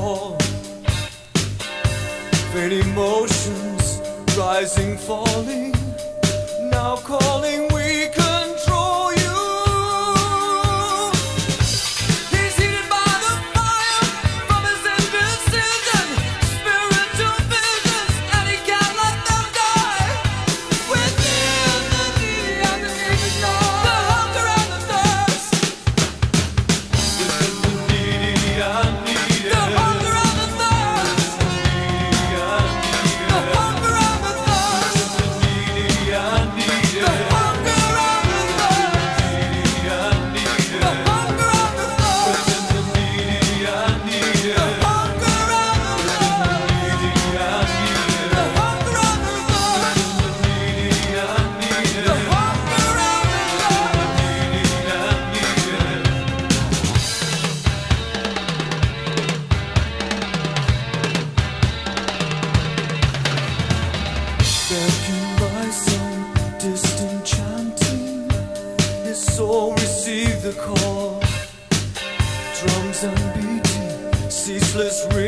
wall. Faint emotions rising, falling. Now calling, the call. Drums and beating, ceaseless ringing,